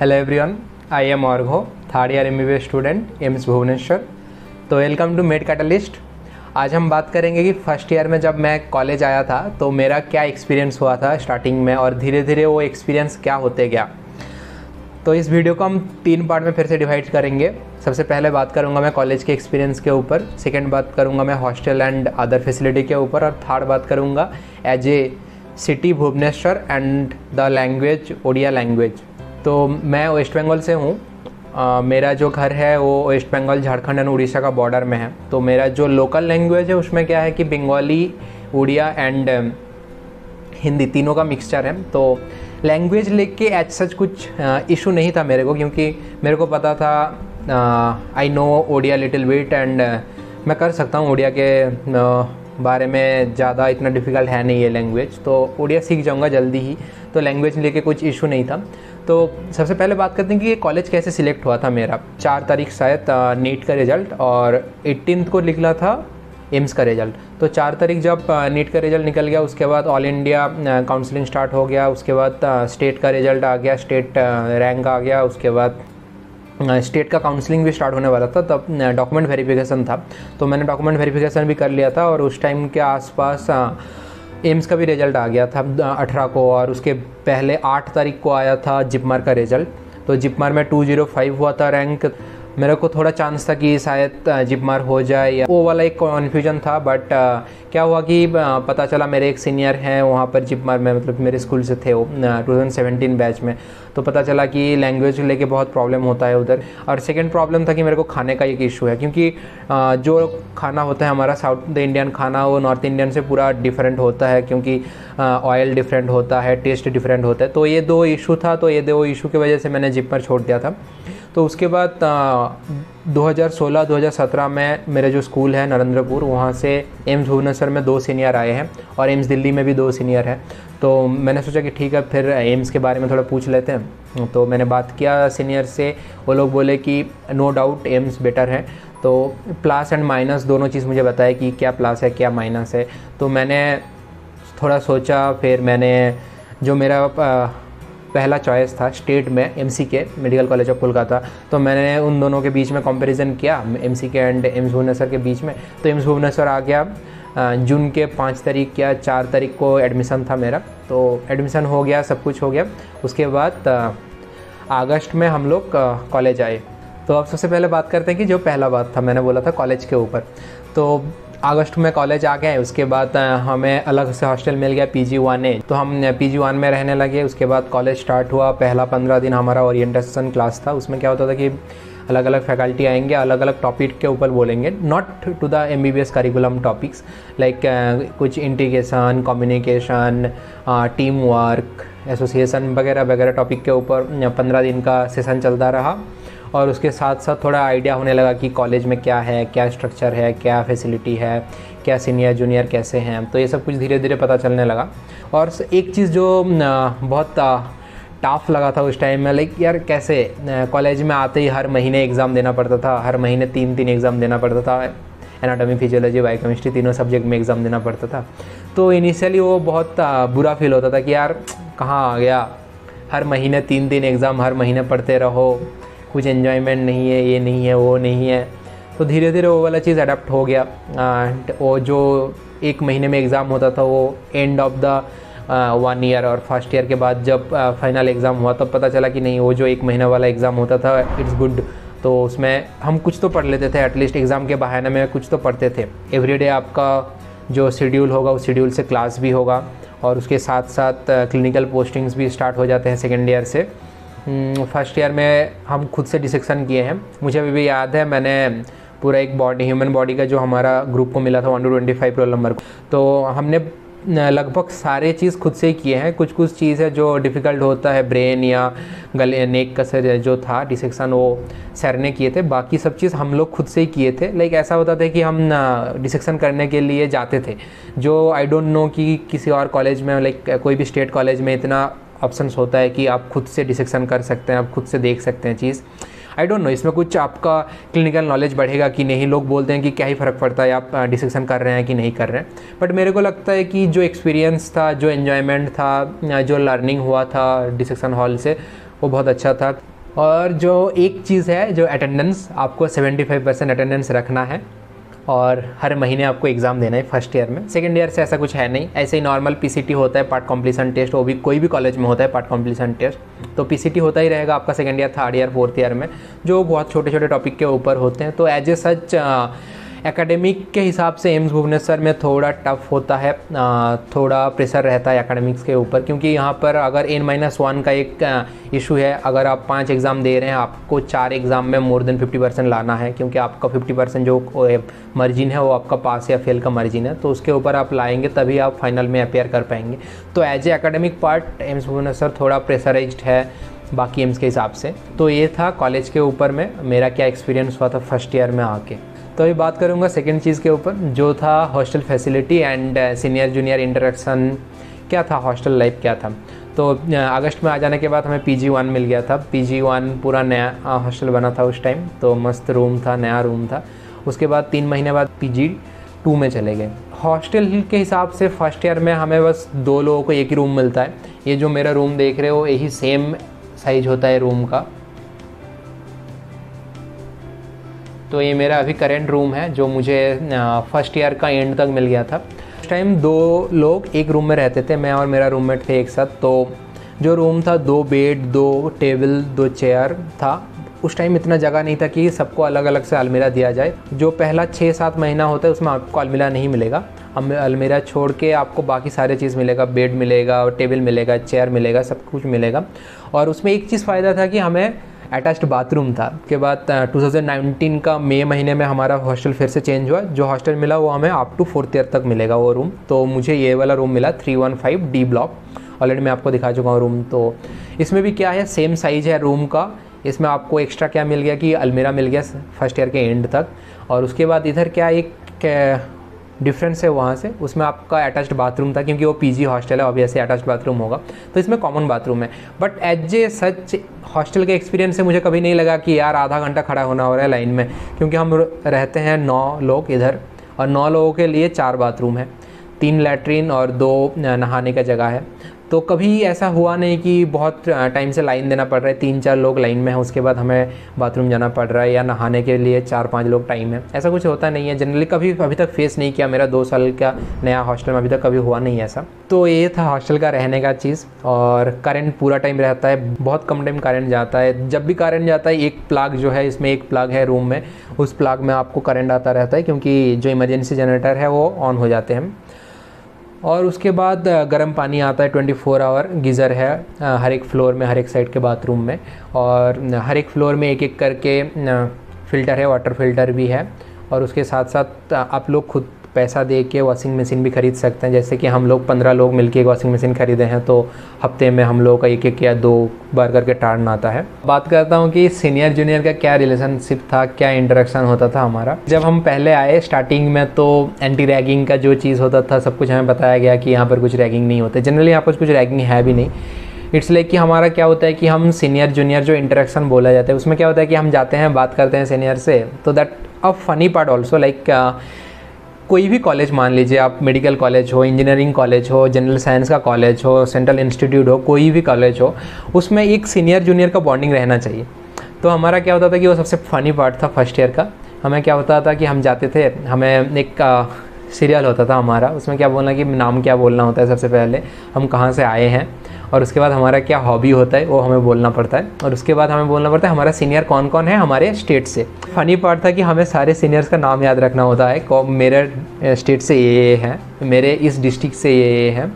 Hello everyone I am Argho third year am student AIIMS Bhubaneswar तो welcome to made catalyst आज हम बात करेंगे कि फ़र्स्ट ईयर में जब मैं कॉलेज आया था तो मेरा क्या एक्सपीरियंस हुआ था स्टार्टिंग में और धीरे धीरे वो एक्सपीरियंस क्या होते गया। तो इस वीडियो को हम तीन पार्ट में फिर से डिवाइड करेंगे। सबसे पहले बात करूँगा मैं कॉलेज के एक्सपीरियंस के ऊपर सेकेंड बात करूँगा मैं हॉस्टल एंड अदर फैसिलिटी के ऊपर और थर्ड बात करूँगा as a city Bhubaneswar and the language Odia language तो मैं वेस्ट बंगाल से हूँ। मेरा जो घर है, वो वेस्ट बंगाल, झारखंड एंड उड़ीसा का बॉर्डर में है। तो मेरा जो लोकल लैंग्वेज है, उसमें क्या है कि बंगाली, उड़िया एंड हिंदी तीनों का मिक्सचर है। तो लैंग्वेज लेके एज सच कुछ इशू नहीं था मेरे को, क्योंकि मेरे को पता था I know Odia little bit and मैं कर सकता हूँ ओडिया के बारे में ज़्यादा इतना डिफ़िकल्ट है नहीं ये लैंग्वेज तो ओडिया सीख जाऊँगा जल्दी ही। तो लैंग्वेज लेके कुछ इशू नहीं था। तो सबसे पहले बात करते हैं कि ये कॉलेज कैसे सिलेक्ट हुआ था मेरा। चार तारीख शायद नीट का रिज़ल्ट और एट्टीन को निकला था एम्स का रिज़ल्ट तो चार तारीख जब नीट का रिज़ल्ट निकल गया, उसके बाद ऑल इंडिया काउंसलिंग स्टार्ट हो गया, उसके बाद स्टेट का रिज़ल्ट आ गया स्टेट रैंक आ गया, उसके बाद स्टेट का काउंसलिंग भी स्टार्ट होने वाला था, तब डॉक्यूमेंट वेरिफिकेशन था। तो मैंने डॉक्यूमेंट वेरिफिकेशन भी कर लिया था और उस टाइम के आसपास एम्स का भी रिज़ल्ट आ गया था अठारह को और उसके पहले आठ तारीख को आया था जिपमार का रिज़ल्ट तो जिपमार में टू ज़ीरो फाइव हुआ था रैंक मेरे को थोड़ा चांस था कि शायद जिपमार हो जाए या वो वाला एक कन्फ्यूज़न था बट क्या हुआ कि पता चला मेरे एक सीनियर हैं, वहाँ पर जिपमार में मतलब मेरे स्कूल से थे वो टू बैच में। तो पता चला कि लैंग्वेज लेके बहुत प्रॉब्लम होता है उधर। और सेकेंड प्रॉब्लम था कि मेरे को खाने का एक इशू है, क्योंकि जो खाना होता है हमारा साउथ इंडियन खाना, वो नॉर्थ इंडियन से पूरा डिफरेंट होता है, क्योंकि ऑयल डिफरेंट होता है टेस्ट डिफरेंट होता है। तो ये दो इशू था तो ये दो इशू की वजह से मैंने जिप पर छोड़ दिया था। तो उसके बाद 2016-2017 में मेरे जो स्कूल है नरेंद्रपुर, वहाँ से एम्स भुवनेश्वर में दो सीनियर आए हैं और एम्स दिल्ली में भी दो सीनियर हैं। तो मैंने सोचा कि ठीक है, फिर एम्स के बारे में थोड़ा पूछ लेते हैं। तो मैंने बात किया सीनियर से, वो लोग बोले कि नो डाउट एम्स बेटर है। तो प्लस एंड माइनस दोनों चीज़ मुझे बताया कि क्या प्लस है, क्या माइनस है। तो मैंने थोड़ा सोचा, फिर मैंने जो मेरा पहला चॉइस था स्टेट में M medical college of Kolkata तो मैंने उन दोनों के बीच में कंपैरिजन किया एम एंड एम्स भुवनेश्वर के बीच में। तो एम्स भुवनेश्वर आ गया जून के पाँच तारीख या चार तारीख को एडमिशन था मेरा। तो एडमिशन हो गया, सब कुछ हो गया। उसके बाद अगस्त में हम लोग कॉलेज आए। तो अब सबसे पहले बात करते हैं कि जो पहला बात था, मैंने बोला था कॉलेज के ऊपर। तो अगस्त में कॉलेज आ गए, उसके बाद हमें अलग से हॉस्टल मिल गया पी जी वन ए तो हम पी जी वन में रहने लगे, उसके बाद कॉलेज स्टार्ट हुआ, पहला पंद्रह दिन हमारा ओरिएंटेशन क्लास था। उसमें क्या होता था कि अलग अलग फैकल्टी आएँगे अलग अलग टॉपिक के ऊपर बोलेंगे not to the M B B S curriculum topics like कुछ integration communication team work association वगैरह वगैरह टॉपिक के ऊपर पंद्रह दिन का सेशन चलता रहा। और उसके साथ साथ थोड़ा आइडिया होने लगा कि कॉलेज में क्या है, क्या स्ट्रक्चर है, क्या फैसिलिटी है, क्या सीनियर जूनियर कैसे हैं। तो ये सब कुछ धीरे धीरे पता चलने लगा। और एक चीज़ जो बहुत टाफ लगा था उस टाइम में लाइक यार कैसे कॉलेज में आते ही हर महीने एग्ज़ाम देना पड़ता था, हर महीने तीन तीन एग्ज़ाम देना पड़ता था एनाटॉमी फिजियोलॉजी बायोकेमिस्ट्री तीनों सब्जेक्ट में एग्ज़ाम देना पड़ता था। तो इनिशियली वो बहुत बुरा फील होता था कि यार, कहाँ आ गया? हर महीने तीन तीन एग्ज़ाम हर महीने पढ़ते रहो कुछ एन्जॉयमेंट नहीं है, ये नहीं है, वो नहीं है। तो धीरे धीरे वो वाला चीज़ अडेप्ट हो गया। एंड वो जो एक महीने में एग्ज़ाम होता था, वो end of the one year और फ़र्स्ट ईयर के बाद जब फाइनल एग्ज़ाम हुआ, तब पता चला कि नहीं, वो जो एक महीने वाला एग्ज़ाम होता था इट्स गुड तो उसमें हम कुछ तो पढ़ लेते थे एटलीस्ट एग्ज़ाम के बहाने में कुछ तो पढ़ते थे। एवरीडे आपका जो शेड्यूल होगा उस शेड्यूल से क्लास भी होगा और उसके साथ साथ क्लिनिकल पोस्टिंग्स भी स्टार्ट हो जाते हैं सेकेंड ईयर से। फ़र्स्ट ईयर में हम खुद से डिसेक्शन किए हैं। मुझे अभी भी याद है, मैंने पूरा एक बॉडी ह्यूमन बॉडी का जो हमारा ग्रुप को मिला था one two twenty five roll number तो हमने लगभग सारे चीज़ खुद से ही किए हैं। कुछ कुछ चीज़ है जो डिफ़िकल्ट होता है ब्रेन या गले नेक का जो था डिसेक्शन वो सर ने किए थे। बाकी सब चीज़ हम लोग खुद से ही किए थे। लाइक ऐसा होता था कि हम डिसेक्शन करने के लिए जाते थे। जो आई डोंट नो कि किसी और कॉलेज में लाइक कोई भी स्टेट कॉलेज में इतना ऑप्शंस होता है कि आप खुद से डिसेक्शन कर सकते हैं, आप खुद से देख सकते हैं चीज़। आई डोंट नो इसमें कुछ आपका क्लिनिकल नॉलेज बढ़ेगा कि नहीं। लोग बोलते हैं कि क्या ही फ़र्क पड़ता है, आप डिसेक्शन कर रहे हैं कि नहीं कर रहे हैं। बट मेरे को लगता है कि जो एक्सपीरियंस था, जो इन्जॉयमेंट था जो लर्निंग हुआ था डिसेक्शन हॉल से, वो बहुत अच्छा था। और जो एक चीज़ है, जो अटेंडेंस आपको 75 परसेंट अटेंडेंस रखना है। और हर महीने आपको एग्ज़ाम देना है फ़र्स्ट ईयर में। सेकेंड ईयर से ऐसा कुछ है नहीं। ऐसे ही नॉर्मल पीसीटी होता है पार्ट कॉम्प्लीसन टेस्ट वो भी कोई भी कॉलेज में होता है पार्ट कॉम्प्लीसन टेस्ट तो पीसीटी होता ही रहेगा आपका second year third year fourth year में, जो बहुत छोटे छोटे टॉपिक के ऊपर होते हैं। तो एज ए सच एकेडमिक के हिसाब से एम्स भुवनेश्वर में थोड़ा टफ होता है थोड़ा प्रेशर रहता है एकेडमिक्स के ऊपर, क्योंकि यहाँ पर अगर एन माइनस वन का एक इशू है, अगर आप पाँच एग्ज़ाम दे रहे हैं, आपको चार एग्ज़ाम में मोर देन फिफ्टी परसेंट लाना है, क्योंकि आपका फिफ्टी परसेंट जो मर्जिन है, वो आपका पास या फेल का मर्जिन है तो उसके ऊपर आप लाएँगे, तभी आप फाइनल में अपेयर कर पाएँगे। तो as a academic part AIIMS Bhubaneswar थोड़ा प्रेशराइज है, बाकी एम्स के हिसाब से। तो ये था कॉलेज के ऊपर में, मेरा क्या एक्सपीरियंस हुआ था फ़र्स्ट ईयर में आके। तो अभी बात करूँगा सेकेंड चीज़ के ऊपर, जो था hostel facility and senior junior interaction क्या था हॉस्टल लाइफ क्या था? तो अगस्त में आ जाने के बाद हमें पी जी वन मिल गया था। पी जी वन पूरा नया हॉस्टल बना था उस टाइम तो मस्त रूम था, नया रूम था। उसके बाद तीन महीने बाद पी जी टू में चले गए। हॉस्टल के हिसाब से फ़र्स्ट ईयर में हमें बस दो लोगों को एक ही रूम मिलता है। ये जो मेरा रूम देख रहे हो, यही सेम साइज़ होता है रूम का। तो ये मेरा अभी करेंट रूम है, जो मुझे फ़र्स्ट ईयर का एंड तक मिल गया था। उस टाइम दो लोग एक रूम में रहते थे, मैं और मेरा रूममेट थे एक साथ। तो जो रूम था, दो बेड दो टेबल दो चेयर था। उस टाइम इतना जगह नहीं था कि सबको अलग अलग से अलमीरा दिया जाए। जो पहला छः सात महीना होता है, उसमें आपको अलमीरा नहीं मिलेगा। हम अलमीरा छोड़ के आपको बाकी सारे चीज़ मिलेगा। बेड मिलेगा टेबल मिलेगा चेयर मिलेगा, सब कुछ मिलेगा। और उसमें एक चीज़ फ़ायदा था कि हमें अटैच्ड बाथरूम था। के बाद 2019 का मई महीने में हमारा हॉस्टल फिर से चेंज हुआ। जो हॉस्टल मिला वो हमें अप टू फोर्थ ईयर तक मिलेगा वो रूम तो मुझे ये वाला रूम मिला 315 डी ब्लॉक ऑलरेडी मैं आपको दिखा चुका हूँ रूम तो इसमें भी क्या है सेम साइज़ है रूम का। इसमें आपको एक्स्ट्रा क्या मिल गया कि अलमेरा मिल गया फ़र्स्ट ईयर के एंड तक। और उसके बाद इधर क्या एक डिफरेंस है वहाँ से। उसमें आपका अटैच्ड बाथरूम था, क्योंकि वो पीजी हॉस्टल है ऑब्वियसली अटैच्ड बाथरूम होगा। तो इसमें कॉमन बाथरूम है। But as a such hostel के एक्सपीरियंस से मुझे कभी नहीं लगा कि यार आधा घंटा खड़ा होना हो रहा है लाइन में। क्योंकि हम रहते हैं नौ लोग इधर, और नौ लोगों के लिए चार बाथरूम है। तीन लेटरिन और दो नहाने का जगह है। तो कभी ऐसा हुआ नहीं कि बहुत टाइम से लाइन देना पड़ रहा है तीन चार लोग लाइन में हैं, उसके बाद हमें बाथरूम जाना पड़ रहा है या नहाने के लिए चार पाँच लोग टाइम है। ऐसा कुछ होता नहीं है। जनरली कभी, अभी तक फेस नहीं किया मेरा, दो साल का नया हॉस्टल में अभी तक कभी हुआ नहीं ऐसा। तो ये था हॉस्टल का रहने का चीज़ और करंट पूरा टाइम रहता है, बहुत कम टाइम करंट जाता है। जब भी करंट जाता है, एक प्लाग जो है, इसमें एक प्लाग है रूम में, उस प्लाग में आपको करंट आता रहता है क्योंकि जो इमरजेंसी जनरेटर है, वो ऑन हो जाते हैं। और उसके बाद गर्म पानी आता है, ट्वेंटी फोर आवर गीज़र है हर एक फ्लोर में, हर एक साइड के बाथरूम में। और हर एक फ्लोर में एक एक करके फ़िल्टर है, वाटर फ़िल्टर भी है। और उसके साथ साथ आप लोग खुद पैसा दे के वॉशिंग मशीन भी खरीद सकते हैं। जैसे कि हम लोग पंद्रह लोग मिलके एक वॉशिंग मशीन खरीदे हैं तो हफ़्ते में हम लोग का एक एक या दो बार करके टार्न आता है। बात करता हूँ कि सीनियर जूनियर का क्या रिलेशनशिप था, क्या इंटरेक्शन होता था हमारा। जब हम पहले आए स्टार्टिंग में तो एंटी रैगिंग का जो चीज़ होता था, सब कुछ हमें बताया गया कि यहाँ पर कुछ रैगिंग नहीं होता। जनरली यहाँ पर कुछ रैगिंग है भी नहीं। इट्स लाइक कि हमारा क्या होता है कि हम सीनियर जूनियर जो इंटरेक्शन बोला जाता है, उसमें क्या होता है कि हम जाते हैं, बात करते हैं सीनियर से। तो that a funny part also like कोई भी कॉलेज मान लीजिए आप मेडिकल कॉलेज हो, इंजीनियरिंग कॉलेज हो, जनरल साइंस का कॉलेज हो, सेंट्रल इंस्टीट्यूट हो, कोई भी कॉलेज हो, उसमें एक सीनियर जूनियर का बॉन्डिंग रहना चाहिए। तो हमारा क्या होता था कि वो सबसे फ़नी पार्ट था फ़र्स्ट ईयर का। हमें क्या होता था कि हम जाते थे, हमें एक सीरियल होता था हमारा, उसमें क्या बोलना कि नाम क्या बोलना होता है सबसे पहले, हम कहाँ से आए हैं। और उसके बाद हमारा क्या हॉबी होता है, वो हमें बोलना पड़ता है। और उसके बाद हमें बोलना पड़ता है, हमारा सीनियर कौन कौन है हमारे स्टेट से? फनी पार्ट था कि हमें सारे सीनियर्स का नाम याद रखना होता है कौ मेरे स्टेट से ये ये है, मेरे इस डिस्ट्रिक्ट से ये ये है।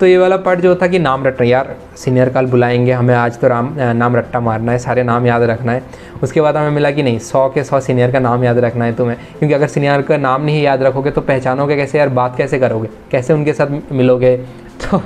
तो ये वाला पार्ट जो था कि नाम रटना यार सीनियर कल बुलाएँगे हमें, आज तो राम नाम रट्टा मारना है, सारे नाम याद रखना है। उसके बाद हमें मिला कि नहीं, सौ के सौ सीनियर का नाम याद रखना है तुम्हें। क्योंकि अगर सीनियर का नाम नहीं याद रखोगे तो पहचानोगे कैसे, यार, बात कैसे करोगे? कैसे उनके साथ मिलोगे? तो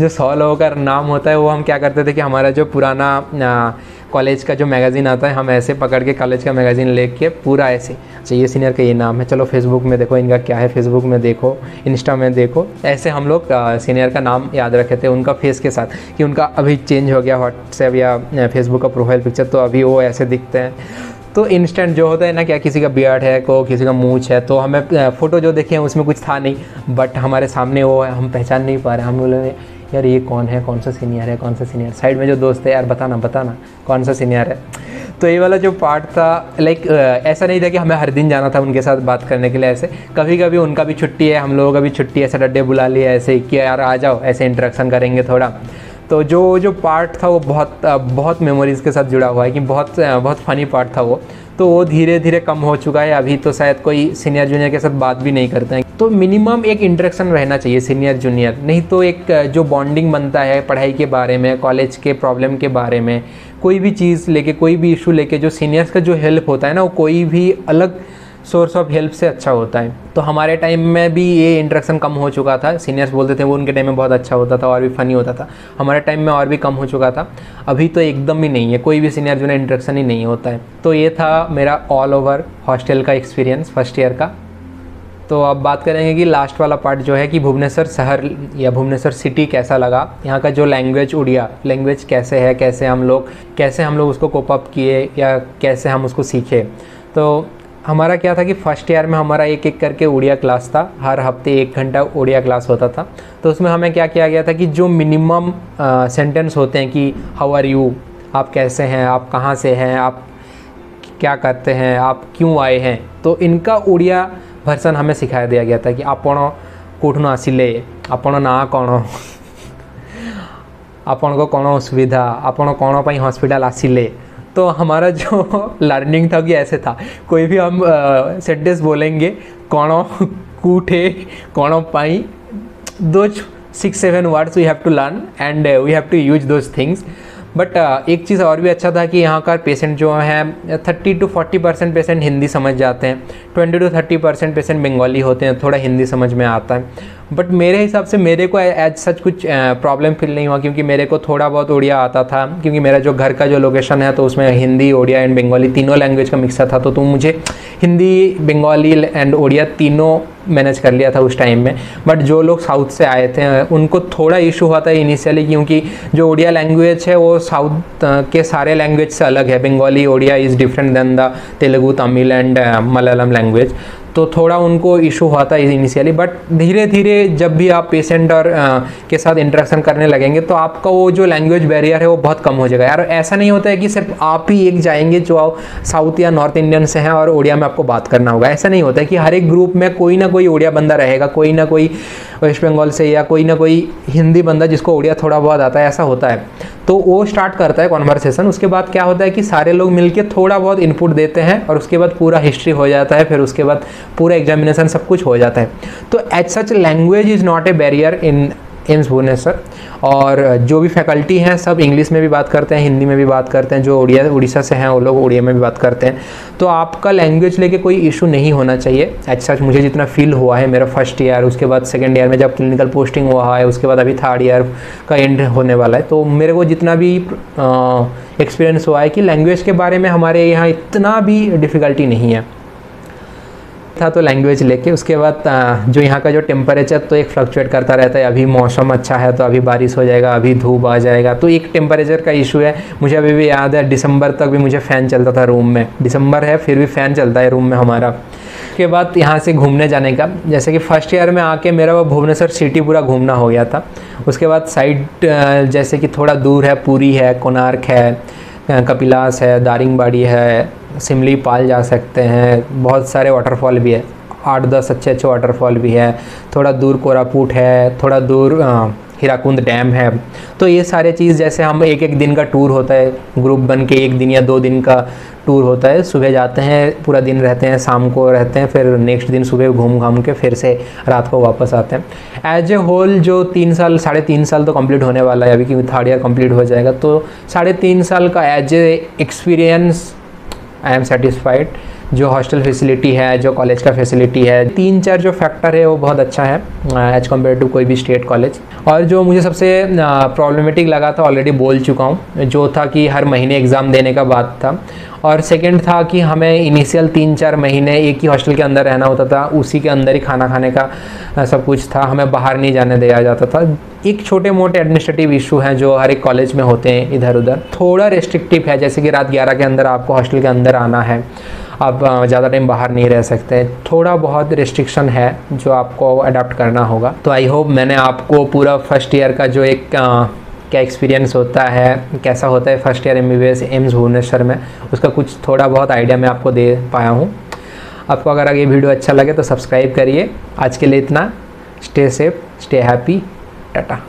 जो सौ लोगों का नाम होता है, वो हम क्या करते थे कि हमारा जो पुराना कॉलेज का जो मैगज़ीन आता है, हम ऐसे पकड़ के कॉलेज का मैगज़ीन ले के पूरा ऐसे अच्छा ये सीनियर का ये नाम है, चलो फेसबुक में देखो, इनका क्या है फेसबुक में देखो इंस्टा में देखो, ऐसे हम लोग सीनियर का नाम याद रखे थे उनका फेस के साथ, कि उनका अभी चेंज हो गया व्हाट्सएप या फेसबुक का प्रोफ़ाइल पिक्चर तो अभी वो ऐसे दिखते हैं। तो इंस्टेंट जो होता है ना, क्या किसी का बियर्ड है, को किसी का मूछ है तो हमें फ़ोटो जो देखे हैं, उसमें कुछ था नहीं बट हमारे सामने वो है, हम पहचान नहीं पा रहे, हम बोले यार ये कौन है, कौन सा सीनियर है, कौन सा सीनियर साइड में जो दोस्त है, यार बताना बताना, कौन सा सीनियर है? तो ये वाला जो पार्ट था लाइक ऐसा नहीं था कि हमें हर दिन जाना था उनके साथ बात करने के लिए ऐसे। कभी कभी उनका भी छुट्टी है, हम लोगों का भी छुट्टी है सैटरडे बुला लिया ऐसे कि यार आ जाओ, ऐसे इंटरेक्शन करेंगे थोड़ा। तो जो जो पार्ट था वो बहुत बहुत मेमोरीज़ के साथ जुड़ा हुआ है कि बहुत बहुत फ़नी पार्ट था वो। तो वो धीरे धीरे कम हो चुका है, अभी तो शायद कोई सीनियर जूनियर के साथ बात भी नहीं करते हैं। तो मिनिमम एक इंटरेक्शन रहना चाहिए सीनियर जूनियर नहीं तो एक जो बॉन्डिंग बनता है पढ़ाई के बारे में कॉलेज के प्रॉब्लम के बारे में, कोई भी चीज़ लेके, कोई भी इशू लेके, जो सीनियर्स का जो हेल्प होता है ना, वो कोई भी अलग सोर्स ऑफ़ हेल्प से अच्छा होता है। तो हमारे टाइम में भी ये इंट्रैक्शन कम हो चुका था। सीनियर्स बोलते थे, वो उनके टाइम में बहुत अच्छा होता था और भी फ़नी होता था। हमारे टाइम में और भी कम हो चुका था। अभी तो एकदम ही नहीं है, कोई भी सीनियर जो है इंट्रैक्शन ही नहीं होता है। तो ये था मेरा ऑल ओवर हॉस्टल का एक्सपीरियंस फ़र्स्ट ईयर का। तो अब बात करेंगे कि लास्ट वाला पार्ट जो है कि भुवनेश्वर शहर या भुवनेश्वर सिटी कैसा लगा? यहाँ का जो लैंग्वेज उड़िया लैंग्वेज कैसे है, कैसे हम लोग, कैसे हम लोग उसको कोप अप किए या कैसे हम उसको सीखे? तो हमारा क्या था कि फ़र्स्ट ईयर में हमारा एक एक करके उड़िया क्लास था। हर हफ़्ते एक घंटा उड़िया क्लास होता था। तो उसमें हमें क्या किया गया था कि जो मिनिमम सेंटेंस होते हैं कि हाउ आर यू आप कैसे हैं? आप कहाँ से हैं? आप क्या करते हैं? आप क्यों आए हैं? तो इनका उड़िया वर्सन हमें सिखा दिया गया था कि आपण कौठन आसिले आपण ना कौन आपण को कौन असुविधा आपण कौन पाई हॉस्पिटल आसिले। तो हमारा जो लर्निंग था कि ऐसे था। कोई भी हम सेंटेंस बोलेंगे कौन कूठे कौन पाई दो six seven words we have to learn and we have to use those things but uh, एक चीज़ और भी अच्छा था कि यहाँ का पेशेंट जो है thirty to forty percent patient Hindi समझ जाते हैं। Twenty to thirty percent patient Bengali होते हैं थोड़ा हिंदी समझ में आता है। बट मेरे हिसाब से मेरे को एज सच कुछ प्रॉब्लम फील नहीं हुआ क्योंकि मेरे को थोड़ा बहुत उड़िया आता था। क्योंकि मेरा जो घर का जो लोकेशन है तो उसमें हिंदी उड़िया एंड बंगाली तीनों लैंग्वेज का मिक्सर था तो तुम मुझे हिंदी बंगाली एंड उड़िया तीनों मैनेज कर लिया था उस टाइम में। बट जो लोग साउथ से आए थे, उनको थोड़ा इशू हुआ था इनिशियली क्योंकि जो उड़िया लैंग्वेज है, वो साउथ के सारे लैंग्वेज से अलग है। Bengali Oriya is different than the Telugu Tamil and Malayalam language तो थोड़ा उनको इशू हुआ था इनिशियली बट धीरे धीरे जब भी आप पेशेंट और आ, के साथ इंटरेक्शन करने लगेंगे तो आपका वो जो लैंग्वेज बैरियर है वो बहुत कम हो जाएगा। यार ऐसा नहीं होता है कि सिर्फ़ आप ही एक जाएँगे जो साउथ या नॉर्थ इंडियन से हैं और ओडिया में आपको बात करना होगा। ऐसा नहीं होता है कि हर एक ग्रुप में कोई ना कोई ओडिया बंदा रहेगा कोई ना कोई वेस्ट बंगाल से या कोई ना कोई हिंदी बंदा जिसको ओडिया थोड़ा बहुत आता है ऐसा होता है। तो वो स्टार्ट करता है कॉन्वर्सेशन उसके बाद क्या होता है कि सारे लोग मिलके थोड़ा बहुत इनपुट देते हैं और उसके बाद पूरा हिस्ट्री हो जाता है, फिर उसके बाद पूरा एग्जामिनेशन सब कुछ हो जाता है। तो as such language is not a barrier in AIIMS Bhubaneswar और जो भी फैकल्टी हैं, सब इंग्लिश में भी बात करते हैं, हिंदी में भी बात करते हैं, जो उड़िया उड़ीसा से हैं, वो लोग उड़िया में भी बात करते हैं। तो आपका लैंग्वेज लेके कोई इशू नहीं होना चाहिए। एज सच मुझे जितना फील हुआ है मेरा फ़र्स्ट ईयर उसके बाद सेकेंड ईयर में जब क्लिनिकल पोस्टिंग हुआ है, उसके बाद अभी थर्ड ईयर का एंड होने वाला है। तो मेरे को जितना भी एक्सपीरियंस हुआ है कि लैंग्वेज के बारे में हमारे यहाँ इतना भी डिफ़िकल्टी नहीं है। था तो लैंग्वेज लेके, उसके बाद जो यहाँ का जो टेम्परेचर तो एक फ्लक्चुएट करता रहता है। अभी मौसम अच्छा है तो अभी बारिश हो जाएगा, अभी धूप आ जाएगा। तो एक टेम्परेचर का इशू है। मुझे अभी भी याद है दिसंबर तक भी मुझे फ़ैन चलता था रूम में। दिसंबर है, फिर भी फ़ैन चलता है रूम में हमारा। उसके बाद यहाँ से घूमने जाने का। जैसे कि फ़र्स्ट ईयर में आके मेरा वो भुवनेश्वर सिटी पूरा घूमना हो गया था। उसके बाद साइड जैसे कि थोड़ा दूर है, पूरी है कोनार्क है, कपिलास है, दारिंगबाड़ी है सिमली पाल जा सकते हैं। बहुत सारे वाटरफॉल भी है। आठ दस अच्छे अच्छे वाटरफॉल भी है। थोड़ा दूर कोरापूट है थोड़ा दूर आ, हीराकुंद डैम है। तो ये सारे चीज़ जैसे हम एक एक दिन का टूर होता है ग्रुप बन के एक दिन या दो दिन का टूर होता है। सुबह जाते हैं पूरा दिन रहते हैं शाम को रहते हैं फिर नेक्स्ट दिन सुबह घूम घाम के फिर से रात को वापस आते हैं। एज ए होल जो तीन साल साढ़े तीन साल तो कंप्लीट होने वाला है। अभी क्योंकि थर्ड ईयर कंप्लीट हो जाएगा। तो साढ़े तीन साल का as a experience I am satisfied जो हॉस्टल फैसिलिटी है, जो कॉलेज का फैसिलिटी है, तीन चार जो फैक्टर है वो बहुत अच्छा है एज कंपेयर टू कोई भी स्टेट कॉलेज और जो मुझे सबसे प्रॉब्लमेटिक लगा था ऑलरेडी बोल चुका हूँ, जो था कि हर महीने एग्ज़ाम देने का बात था। और सेकेंड था कि हमें इनिशियल तीन चार महीने एक ही हॉस्टल के अंदर रहना होता था, उसी के अंदर ही खाना खाने का सब कुछ था, हमें बाहर नहीं जाने दिया जाता था। एक छोटे मोटे एडमिनिस्ट्रेटिव इशू हैं जो हर एक कॉलेज में होते हैं इधर उधर थोड़ा रेस्ट्रिक्टिव है, जैसे कि रात ग्यारह के अंदर आपको हॉस्टल के अंदर आना है। आप ज़्यादा टाइम बाहर नहीं रह सकते। थोड़ा बहुत रिस्ट्रिक्शन है जो आपको अडॉप्ट करना होगा। तो आई होप मैंने आपको पूरा फ़र्स्ट ईयर का जो एक आ, क्या एक्सपीरियंस होता है कैसा होता है first year M B AIIMS Bhubaneswar में उसका कुछ थोड़ा बहुत आइडिया मैं आपको दे पाया हूँ। आपको अगर ये वीडियो अच्छा लगे तो सब्सक्राइब करिए। आज के लिए इतना। Stay safe stay happy tata